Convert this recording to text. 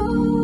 Ooh.